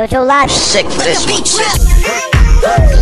Go to Lad. Sick this one.